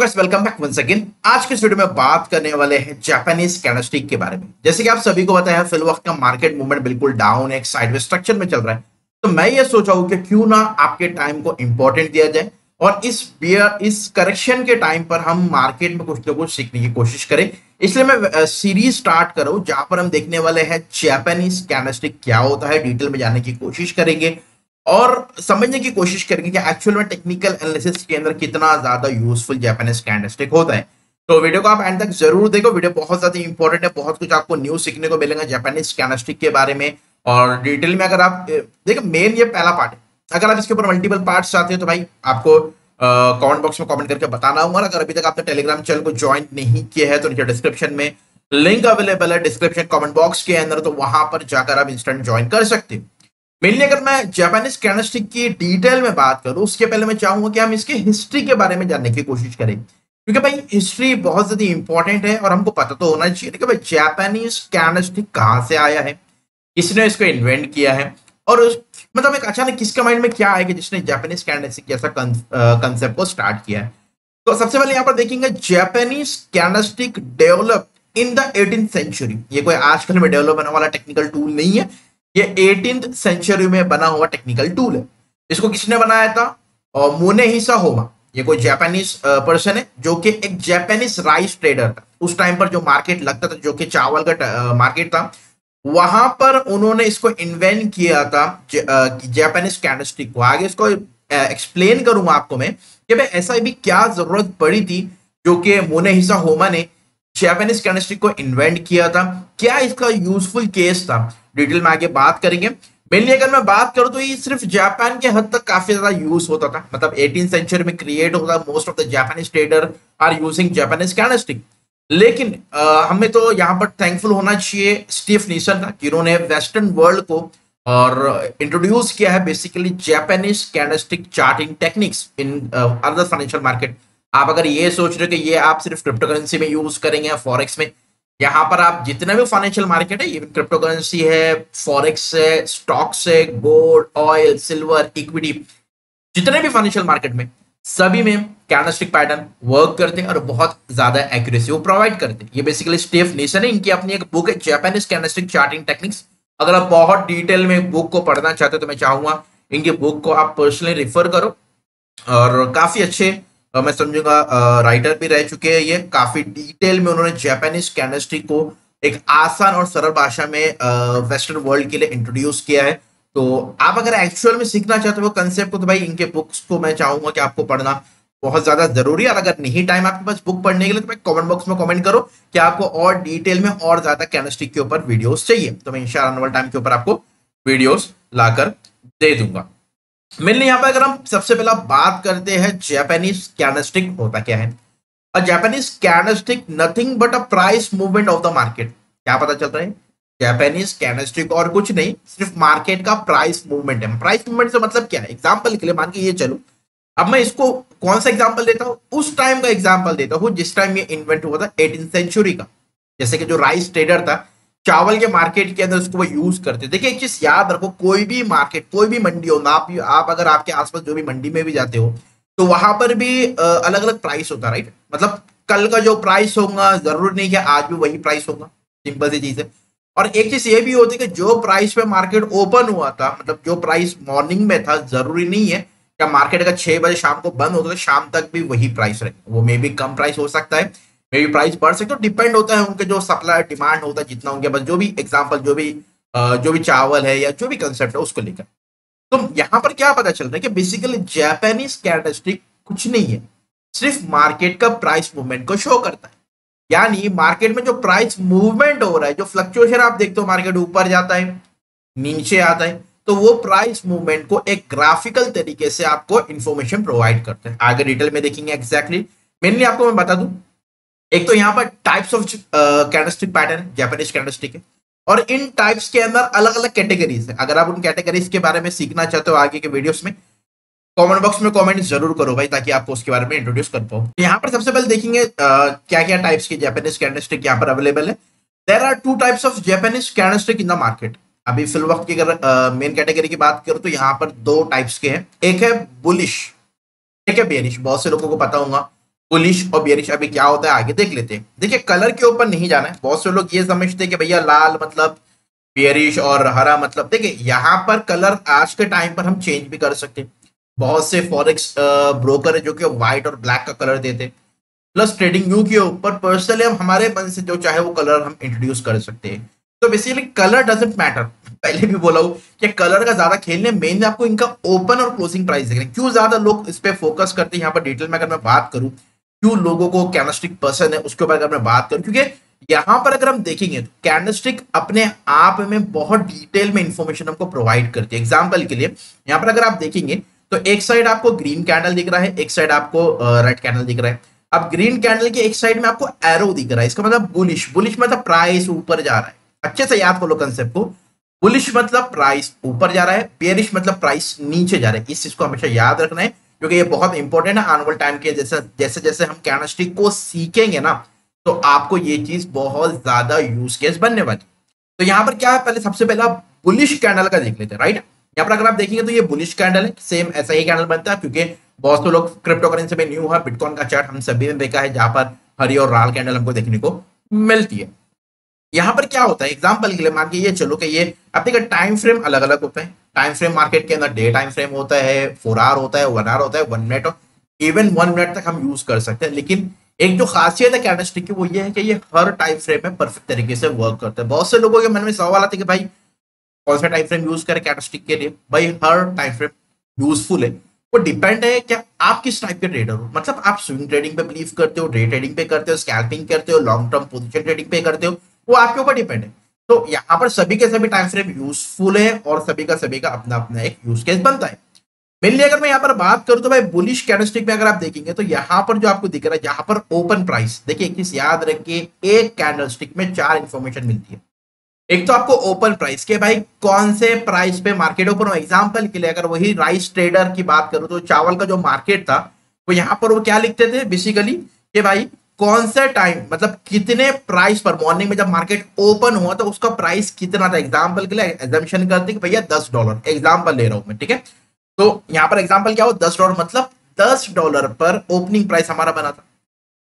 Welcome back once again आज के video में बात करने वाले हैं जापानीज कैंडलस्टिक के बारे में। जैसे कि आप सभी को है फिल वक्त का मार्केट मूवमेंट बिल्कुल डाउन है साइड स्ट्रक्चर में चल रहा है। तो मैं ये सोचा हूँ कि क्यों ना आपके टाइम को इंपॉर्टेंट दिया जाए और इस बियर इस करेक्शन के टाइम पर हम मार्केट में कुछ ना कुछ सीखने की कोशिश करें। इसलिए मैं सीरीज़ स्टार्ट करूँ, जहाँ पर हम देखने वाले हैं जापानीज कैंडलस्टिक क्या होता है डिटेल में जाने की कोशिश करेंगे। और समझने की कोशिश करेंगे कि एक्चुअल में टेक्निकल एनालिसिस के अंदर कितना ज़्यादा यूजफुल जापानीज कैंडलस्टिक होता है। तो वीडियो को आप एंड तक ज़रूर देखो। वीडियो बहुत ज़्यादा इंपॉर्टेंट है। बहुत कुछ आपको न्यूज़ सीखने को मिलेगा जापानीज कैंडलस्टिक के बारे में। और डिटेल में अगर आप देखो मेन ये पहला पार्ट है। अगर आप इसके ऊपर मल्टीपल पार्ट चाहते हो तो भाई आपको कमेंट बॉक्स में कमेंट करके बताना होगा। अगर अभी तक आपने टेलीग्राम चैनल को ज्वाइन नहीं किया है तो नीचे डिस्क्रिप्शन में लिंक अवेलेबल है डिस्क्रिप्शन कमेंट बॉक्स के अंदर। तो वहाँ पर जाकर आप इंस्टेंट ज्वाइन कर सकते हो। मेनली अगर मैं जापानीज कैनस्टिक की डिटेल में बात करूँ, उसके पहले मैं चाहूँगा कि हम इसके हिस्ट्री के बारे में जानने की कोशिश करें। क्योंकि भाई हिस्ट्री बहुत ज़्यादा इंपॉर्टेंट है और हमको पता तो होना चाहिए। कि भाई जापानीज कैनस्टिक कहाँ से आया है? किसने इसको इन्वेंट किया है? और उस मतलब एक अचानक किसके माइंड में क्या आया कि जिसने जापानीज कैनस्टिक जैसा कंसेप्ट को स्टार्ट किया है? तो सबसे पहले यहाँ पर देखेंगे Japanese candlestick develop in the eighteen century ये कोई आजकल में डेवलप होने वाला टेक्निकल टूल नहीं है। ये एटीन सेंचुरी में बना हुआ टेक्निकल टूल है। इसको किसने बनाया था? और मोने हिसा होमा। ये कोई जापानीज पर्सन है, जो कि एक जापानीज राइस ट्रेडर था। उस टाइम पर जो मार्केट लगता था, जो कि चावल का मार्केट था, वहाँ पर उन्होंने इसको इन्वेंट किया था जापानीज कैंडस्टिक को। आगे इसको एक्सप्लेन करूँगा आपको मैं कि भाई ऐसा भी क्या ज़रूरत पड़ी थी, जो कि मोने हिसा होमा ने जापानीज कैंडस्टिक को इन्वेंट किया था। क्या इसका यूजफुल केस था? डिटेल में आगे बात करेंगे। मेनली अगर मैं बात करूँ तो ये सिर्फ़ जापान के हद तक काफ़ी ज़्यादा यूज़ होता था। मतलब एटीन सेंचुरी में क्रिएट होता most of the Japanese trader are using Japanese candlestick लेकिन आ, हमें तो यहाँ पर थैंकफुल होना चाहिए स्टीव नीसन का जिन्होंने वेस्टर्न वर्ल्ड को और इंट्रोड्यूस किया है basically Japanese candlestick charting techniques in other financial market आप अगर ये सोच रहे हो कि ये आप सिर्फ़ क्रिप्टो करेंसी में यूज़ करेंगे फॉरेक्स में यहाँ पर आप जितने भी फाइनेंशियल मार्केट है इवन क्रिप्टो करेंसी है फॉरेक्स है स्टॉक्स है गोल्ड ऑयल सिल्वर इक्विटी जितने भी फाइनेंशियल मार्केट में, सभी में कैंडलस्टिक पैटर्न वर्क करते हैं और बहुत ज़्यादा एक्यूरेसी वो प्रोवाइड करते हैं। ये बेसिकली स्टेफ नेशन है, इनकी अपनी एक बुक है जापानीज कैंडलस्टिक चार्टिंग टेक्निक्स अगर आप बहुत डिटेल में बुक को पढ़ना चाहते हो तो मैं चाहूँगा इनकी बुक को आप पर्सनली रिफर करो और काफ़ी अच्छे मैं समझूँगा राइटर भी रह चुके हैं ये। काफ़ी डिटेल में उन्होंने जापानीज केमिस्ट्री को एक आसान और सरल भाषा में वेस्टर्न वर्ल्ड के लिए इंट्रोड्यूस किया है। तो आप अगर एक्चुअल में सीखना चाहते हो कंसेप्ट को तो भाई इनके बुक्स को मैं चाहूँगा कि आपको पढ़ना बहुत ज़्यादा ज़रूरी है। और अगर नहीं टाइम आपके पास बुक पढ़ने के लिए तो मैं कमेंट बॉक्स में कमेंट करो कि आपको और डिटेल में और ज़्यादा केमिस्ट्री के ऊपर वीडियोस चाहिए। तो मैं इंशाल्लाह टाइम के ऊपर आपको वीडियोस लाकर दे दूँगा। मेनली यहाँ पर अगर हम सबसे पहला बात करते हैं जापानीज कैनस्टिक होता क्या है? और Japanese candlestick nothing but a price movement of the market क्या पता चल रहा है? जापानीज कैनस्टिक और कुछ नहीं, सिर्फ़ मार्केट का प्राइस मूवमेंट है। प्राइस मूवमेंट से मतलब क्या है? एग्ज़ाम्पल के लिए मान के ये चलो। अब मैं इसको कौन सा एग्ज़ाम्पल देता हूँ? उस टाइम का एग्ज़ाम्पल देता हूँ जिस टाइम ये इन्वेंट हुआ था एटीन सेंचुरी का। जैसे कि जो राइस ट्रेडर था चावल के मार्केट के अंदर उसको वो यूज़ करते देखिए, एक चीज़ याद रखो, कोई भी मार्केट, कोई भी मंडी हो, ना आप आप अगर आपके आसपास जो भी मंडी में भी जाते हो तो वहाँ पर भी अलग अलग प्राइस होता है राइट मतलब कल का जो प्राइस होगा, ज़रूर नहीं कि आज भी वही प्राइस होगा। सिंपल सी चीज़ है। और एक चीज़ ये भी होती है कि जो प्राइस पे मार्केट ओपन हुआ था मतलब जो प्राइस मॉर्निंग में था, ज़रूरी नहीं है क्या मार्केट अगर छह बजे शाम को बंद होता है तो शाम तक भी वही प्राइस रहे। वो मे भी कम प्राइस हो सकता है। मे भी प्राइस बढ़ सकते हो डिपेंड होता है उनके जो सप्लाई डिमांड होता है, जितना उनके पास जो भी एग्ज़ाम्पल जो भी जो भी चावल है या जो भी कंसेप्ट है, उसको लेकर। तो यहाँ पर क्या पता चल रहा है कि बेसिकली जापानीज कैरेक्टरिस्टिक कुछ नहीं है। सिर्फ़ मार्केट का प्राइस मूवमेंट को शो करता है। यानी मार्केट में जो प्राइस मूवमेंट हो रहा है, जो फ्लक्चुएशन आप देखते हो मार्केट ऊपर जाता है, नीचे आता है तो वो प्राइस मूवमेंट को एक ग्राफिकल तरीके से आपको इंफॉर्मेशन प्रोवाइड करते हैं। आगे डिटेल में देखेंगे एग्जैक्टली मेनली आपको मैं बता दूँ एक तो यहाँ पर types of candlestick pattern Japanese candlestick है। और इन टाइप्स के अंदर अलग अलग कैटेगरीज है। अगर आप उन कैटेगरीज के बारे में सीखना चाहते हो आगे के वीडियोस में कमेंट बॉक्स में कमेंट ज़रूर करो भाई, ताकि आपको उसके बारे में इंट्रोड्यूस कर पाओ यहाँ पर सबसे पहले देखेंगे क्या क्या टाइप्स के जैपनीज कैंडलस्टिक यहाँ पर अवेलेबल है। There are two types of Japanese candlestick in the market अभी फिल वक्त की अगर मेन कैटेगरी की बात करूँ तो यहाँ पर दो टाइप्स के हैं। एक है बुलिश एक है बेरिश बहुत से लोगों को पता होगा। बुलिश और बियरिश अभी क्या होता है, आगे देख लेते हैं। देखिए, कलर के ऊपर नहीं जाना है। बहुत से लोग ये समझते हैं कि भैया लाल मतलब बियरिश और हरा मतलब देखिए, यहाँ पर कलर आज के टाइम पर हम चेंज भी कर सकते हैं। बहुत से फॉरेक्स ब्रोकर है जो कि व्हाइट और ब्लैक का कलर देते प्लस ट्रेडिंग यू के ऊपर पर्सनली हम हमारे मन से जो चाहे वो कलर हम इंट्रोड्यूस कर सकते हैं। तो बेसिकली कलर डजेंट मैटर पहले भी बोला हूँ कि कलर का ज़्यादा खेलने मेन आपको इनका ओपन और क्लोजिंग प्राइस देख रहे हैं। क्यों ज़्यादा लोग इस पर फोकस करते हैं? यहाँ पर डिटेल में अगर मैं बात करूँ क्यों लोगों को कैनस्टिक पसंद है, उसके ऊपर अगर मैं बात करूँ, क्योंकि यहाँ पर अगर हम देखेंगे तो कैंडलस्टिक अपने आप में बहुत डिटेल में इंफॉर्मेशन हमको प्रोवाइड करती है। एग्ज़ाम्पल के लिए, यहाँ पर अगर आप देखेंगे तो एक साइड आपको ग्रीन कैंडल दिख रहा है, एक साइड आपको रेड कैंडल दिख रहा है। अब ग्रीन कैंडल के एक साइड में आपको एरो दिख रहा है, इसका मतलब बुलिश बुलिश मतलब प्राइस ऊपर जा रहा है। अच्छे से याद करो कंसेप्ट को। बुलिश मतलब प्राइस ऊपर जा रहा है बेरिश मतलब प्राइस नीचे जा रहा है। इस चीज़ को हमेशा याद रखना है। क्योंकि ये बहुत इंपॉर्टेंट है आनुअल टाइम के जैसे जैसे जैसे हम कैंडलस्टिक को सीखेंगे ना तो आपको ये चीज़ बहुत ज़्यादा यूज़ केस बनने वाली। तो यहाँ पर क्या है, पहले सबसे पहले आप बुलिश कैंडल का देख लेते हैं राइट यहाँ पर अगर आप देखेंगे तो ये बुलिश कैंडल है सेम ऐसा ही कैंडल बनता है, क्योंकि बहुत से लोग क्रिप्टो करेंसी में न्यू है बिटकॉइन का चार्ट हम सभी ने देखा है, जहाँ पर हरी और लाल कैंडल हमको देखने को मिलती है। यहाँ पर क्या होता है एग्ज़ाम्पल के लिए मान के ये चलो कि ये अब देखिए टाइम फ्रेम अलग अलग होते हैं। टाइम फ्रेम मार्केट के अंदर डे टाइम फ्रेम होता है फोर आवर होता है वन आवर होता है one minute even one minute तक हम यूज़ कर सकते हैं। लेकिन एक जो खासियत है कैंडलस्टिक की, वो ये है कि ये हर टाइम फ्रेम में परफेक्ट तरीके से वर्क करता है। बहुत से लोगों के मन में सवाल आते हैं कि भाई, कौन सा टाइम फ्रेम यूज़ करें कैंडलस्टिक के लिए? भाई, हर टाइम फ्रेम यूजफुल है। वो डिपेंड है क्या आप किस टाइप के ट्रेडर हो। मतलब आप स्विंग ट्रेडिंग पे बिलीव करते हो डे ट्रेडिंग पे करते हो स्कैल्पिंग करते हो लॉन्ग टर्म पोजिशन ट्रेडिंग पे करते हो, वो आपके ऊपर डिपेंड है। तो यहाँ पर सभी के सभी टाइम फ्रेम यूजफुल है और सभी का सभी का अपना अपना एक यूज़ केस बनता है। मेनली अगर मैं यहाँ पर बात करूँ तो भाई बुलिश कैंडलस्टिक में अगर आप देखेंगे तो यहाँ पर जो आपको दिख रहा है, यहाँ पर ओपन प्राइस देखिए, एक चीज़ याद रखिए, एक कैंडलस्टिक में चार इन्फॉर्मेशन मिलती है। एक तो आपको ओपन प्राइस के, भाई, कौन से प्राइस पे मार्केट ओपन एग्ज़ाम्पल के लिए अगर वही राइस ट्रेडर की बात करूँ तो चावल का जो मार्केट था, वो यहाँ पर वो क्या लिखते थे? बेसिकली भाई कौन सा टाइम मतलब कितने प्राइस पर मॉर्निंग में जब मार्केट ओपन हुआ तो उसका प्राइस कितना था? एग्ज़ाम्पल के लिए एग्जामेशन करते कि भैया दस डॉलर एग्ज़ाम्पल ले रहा हूँ मैं, ठीक है? तो यहाँ पर एग्ज़ाम्पल क्या हो दस डॉलर मतलब दस डॉलर पर ओपनिंग प्राइस हमारा बना था।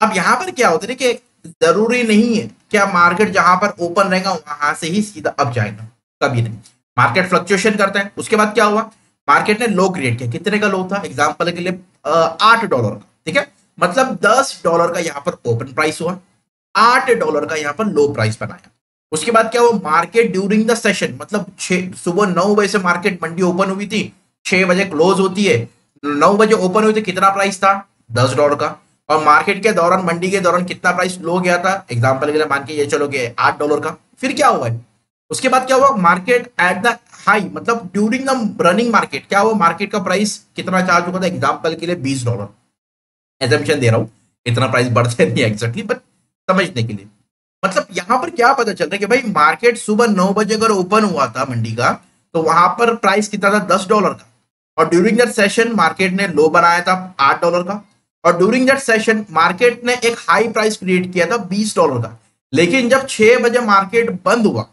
अब यहाँ पर क्या होता है कि ज़रूरी नहीं है क्या मार्केट जहाँ पर ओपन रहेगा, वहाँ से ही सीधा अब जाएगा। कभी नहीं। मार्केट फ्लक्चुएशन करता है। उसके बाद क्या हुआ? मार्केट ने लो क्रिएट किया। कितने का लो था? एग्ज़ाम्पल के लिए आठ डॉलर का, ठीक है? मतलब दस डॉलर का यहाँ पर ओपन प्राइस हुआ, आठ डॉलर का यहाँ पर लो प्राइस बनाया। उसके बाद क्या हुआ? मार्केट ड्यूरिंग द सेशन मतलब सुबह नौ बजे से मार्केट मंडी ओपन हुई थी छह बजे क्लोज होती है, नौ बजे ओपन हुई थी, कितना प्राइस था? दस डॉलर का। और मार्केट के दौरान, मंडी के दौरान कितना प्राइस लो गया था? एग्ज़ाम्पल के लिए मान के ये चलो गए आठ डॉलर का। फिर क्या हुआ? है उसके बाद क्या हुआ? मार्केट एट द हाई मतलब ड्यूरिंग द रनिंग मार्केट क्या हुआ? मार्केट का प्राइस कितना चार्ज होगा था? एग्ज़ाम्पल के लिए बीस डॉलर एजम्पन दे रहा हूँ, इतना प्राइस बढ़ते नहीं एक्जेक्टली बट समझने के लिए। मतलब यहाँ पर क्या पता चल रहा है कि भाई मार्केट सुबह नौ बजे अगर ओपन हुआ था मंडी का तो वहाँ पर प्राइस कितना था? दस डॉलर का और ड्यूरिंग दैट सेशन मार्केट ने लो बनाया था आठ डॉलर का। और ड्यूरिंग दैट सेशन मार्केट ने एक हाई प्राइस क्रिएट किया था बीस डॉलर का। लेकिन जब छह बजे मार्केट बंद हुआ,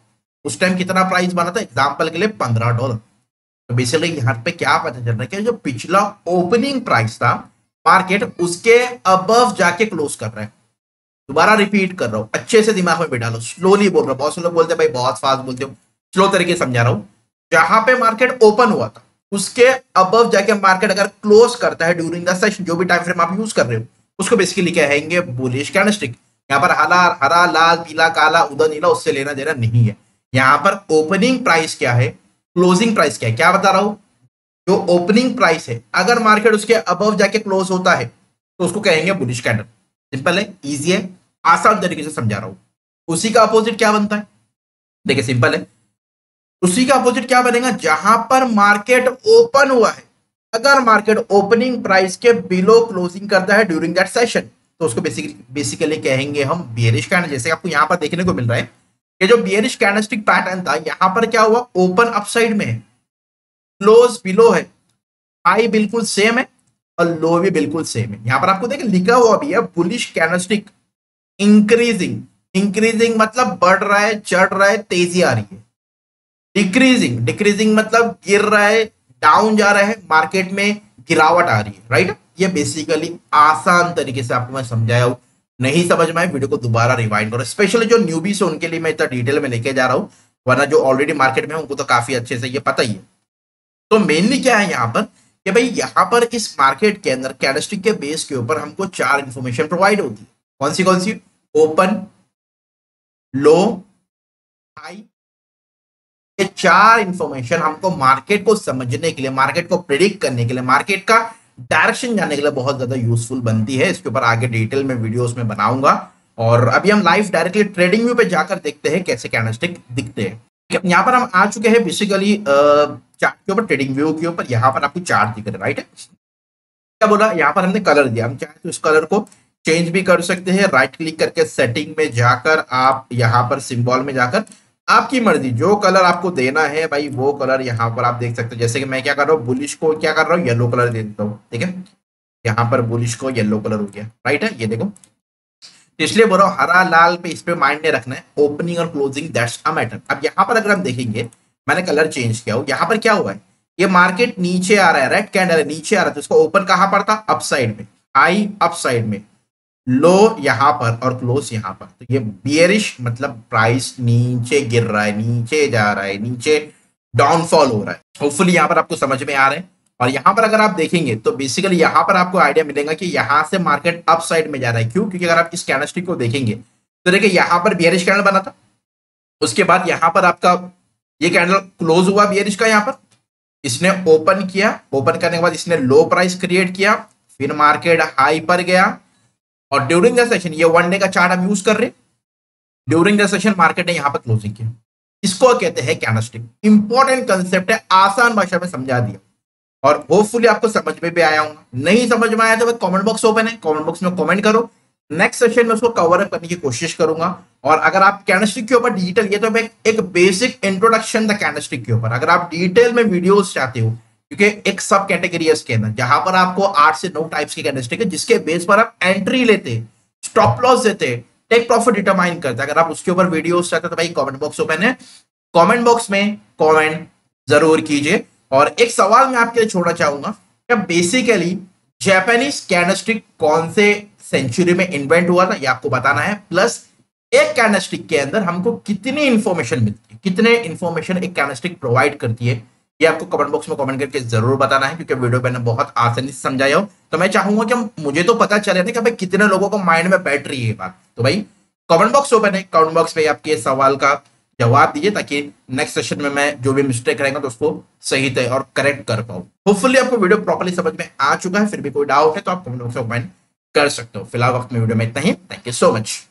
उस टाइम कितना प्राइस बना था? एग्ज़ाम्पल के लिए पंद्रह डॉलर तो बेसिकली यहाँ पे क्या पता चल रहा है कि जो पिछला ओपनिंग प्राइस था मार्केट उसके अबव जाके क्लोज कर रहा है। दोबारा रिपीट कर रहा हूँ। अच्छे से दिमाग में बिठा लो स्लोली बोल रहा हूँ। बहुत से लोग बोलते हैं, भाई, बहुत फास्ट बोलते हो। स्लो तरीके से समझा रहा हूँ। जहाँ पे मार्केट ओपन हुआ था, उसके अबव जाके मार्केट अगर क्लोज करता है ड्यूरिंग द सेशन जो भी टाइम फ्रेम आप यूज़ कर रहे हो, उसको बेसिकली कहेंगे बुलिश कैंडलस्टिक यहाँ पर हरा हरा, लाल, पीला, काला उधर नीला, उससे लेना देना नहीं है। यहाँ पर ओपनिंग प्राइस क्या है? क्लोजिंग प्राइस क्या है? क्या बता रहा हूँ? जो ओपनिंग प्राइस है, अगर मार्केट उसके अबव जाके क्लोज होता है तो उसको कहेंगे बुलिश कैंडल सिंपल है इजी है, आसान तरीके से समझा रहा हूँ. उसी का अपोजिट क्या बनता है? देखिए सिंपल है. उसी का अपोजिट क्या बनेगा? जहाँ पर मार्केट ओपन हुआ है, अगर मार्केट ओपनिंग प्राइस के बिलो क्लोजिंग करता है ड्यूरिंग दैट सेशन तो उसको बेसिकली बेसिकली कहेंगे हम बियरिश कैंडल जैसे आपको यहाँ पर देखने को मिल रहा है कि जो बियरिश कैंडलस्टिक पैटर्न था, यहाँ पर क्या हुआ? ओपन अपसाइड में है. क्लोज बिलो है। हाई बिल्कुल सेम है और लो भी बिल्कुल सेम है। यहाँ पर आपको देखिए लिखा हुआ भी है बुलिश कैंडलस्टिक इंक्रीजिंग इंक्रीजिंग मतलब बढ़ रहा है, चढ़ रहा है, तेज़ी आ रही है। डिक्रीजिंग डिक्रीजिंग मतलब गिर रहा है डाउन जा रहा है मार्केट में गिरावट आ रही है। राइट ये बेसिकली आसान तरीके से आपको मैं समझाया हूँ। नहीं समझ में आए, वीडियो को दोबारा रिवाइंड करो। स्पेशली जो न्यूबीस है, उनके लिए मैं इतना डिटेल में लेके जा रहा हूँ, वरना जो ऑलरेडी मार्केट में है, उनको तो काफ़ी अच्छे से ये पता ही है। तो मेनली क्या है यहाँ पर? कि भाई यहाँ पर इस मार्केट के अंदर कैंडलस्टिक के बेस के ऊपर हमको चार इंफॉर्मेशन प्रोवाइड होती है। कौन सी कौन सी ओपन लो हाई ये चार इंफॉर्मेशन हमको मार्केट को समझने के लिए मार्केट को प्रिडिक्ट करने के लिए मार्केट का डायरेक्शन जानने के लिए बहुत ज़्यादा यूजफुल बनती है। इसके ऊपर आगे डिटेल में वीडियोस में बनाऊँगा। और अभी हम लाइव डायरेक्टली ट्रेडिंग व्यू पे जाकर देखते हैं कैसे कैंडलस्टिक दिखते हैं। यहाँ पर हम आ चुके हैं बेसिकली चार्ट के ऊपर ट्रेडिंग व्यू के ऊपर। यहाँ पर आपको चार्ट दिख रहा है राइट क्या बोला? यहाँ पर हमने कलर दिया। हम चाहे तो इस कलर को चेंज भी कर सकते हैं। राइट क्लिक करके सेटिंग में जाकर आप यहाँ पर सिंबल में जाकर आपकी मर्ज़ी, जो कलर आपको देना है भाई, वो कलर यहाँ पर आप देख सकते हो। जैसे कि मैं क्या कर रहा हूँ बुलिश को क्या कर रहा हूँ येलो कलर दे देता हूँ, ठीक है? यहाँ पर बुलिश को येलो कलर हो गया राइट है ये देखो। इसलिए बोलो हरा लाल पे इस पे माइंड में रखना है। ओपनिंग और क्लोजिंग दैट्स अ मैटर अब यहाँ पर अगर हम देखेंगे, मैंने कलर चेंज किया हो, यहाँ पर क्या हुआ है? ये मार्केट नीचे आ रहा है रेड कैंडल है, नीचे आ रहा है तो इसको ओपन कहाँ पर था अप साइड में। हाई अप साइड में। लो यहाँ पर और क्लोज यहाँ पर। तो ये बियरिश मतलब प्राइस नीचे गिर रहा है, नीचे जा रहा है, नीचे डाउनफॉल हो रहा है। होपफुली यहाँ पर आपको समझ में आ रहे हैं। और यहाँ पर अगर आप देखेंगे तो बेसिकली यहाँ पर आपको आइडिया मिलेगा कि यहाँ से मार्केट अप साइड में जा रहा है। क्यों? क्योंकि अगर आप इस कैंडलस्टिक को देखेंगे तो देखिए यहाँ पर बियरिश कैंडल बना था। उसके बाद यहाँ पर आपका ये कैंडल क्लोज हुआ बियरिश का यहाँ पर। इसने ओपन किया। ओपन करने के बाद इसने लो प्राइस क्रिएट किया। फिर मार्केट हाई पर गया। और ड्यूरिंग द सेशन ये वन डे का चार्ट हम यूज़ कर रहे ड्यूरिंग द सेशन मार्केट ने यहाँ पर क्लोजिंग किया। इसको कहते हैं कैनस्टिक इंपॉर्टेंट कंसेप्ट है, आसान भाषा में समझा दिया। और होपफुली आपको समझ में भी आया होगा। नहीं समझ में आया तो कमेंट बॉक्स ओपन है। कमेंट बॉक्स में कमेंट करो। नेक्स्ट सेशन में उसको कवर अप करने की कोशिश करूँगा। और अगर आप कैनस्टिक के ऊपर डिजिटल ये तो मैं एक बेसिक इंट्रोडक्शन था कैनस्टिक के ऊपर। अगर आप डिटेल में वीडियोस चाहते हो, क्योंकि एक सब कैटेगरी है इसके अंदर, जहाँ पर आपको आठ से नौ टाइप्स की कैंडलस्टिक है जिसके बेस पर आप एंट्री लेते स्टॉप लॉस देते टेक प्रॉफिट डिटरमाइन करते। अगर आप उसके ऊपर वीडियो चाहते तो भाई कॉमेंट बॉक्स ओपन है। कॉमेंट बॉक्स में कॉमेंट ज़रूर कीजिए। और एक सवाल मैं आपके लिए छोड़ना चाहूँगा क्या बेसिकली जैपनीज कैंडलस्टिक कौन से सेंचुरी में इन्वेंट हुआ था, ये आपको बताना है। प्लस एक कैंडलस्टिक के अंदर हमको कितनी इंफॉर्मेशन मिलती है, कितने इंफॉर्मेशन एक कैंडलस्टिक प्रोवाइड करती है, ये आपको कमेंट बॉक्स में कमेंट करके ज़रूर बताना है, क्योंकि वीडियो मैंने बहुत आसानी से समझाया हो। तो मैं चाहूँगा कि मुझे तो पता चले ना कि भाई कितने लोगों को माइंड में बैठ रही है बात। तो भाई कमेंट बॉक्स ओपन है कमेंट बॉक्स में आपके सवाल का जवाब दीजिए ताकि नेक्स्ट सेशन में मैं जो भी मिस्टेक रहेगा तो उसको सही तय और करेक्ट कर पाऊँ। होपफुली आपको वीडियो प्रॉपरली समझ में आ चुका है, फिर भी कोई डाउट है तो आप कमेंट बॉक्स में कमेंट कर सकते हो। फ़िलहाल वक्त में वीडियो में इतना ही। Thank you so much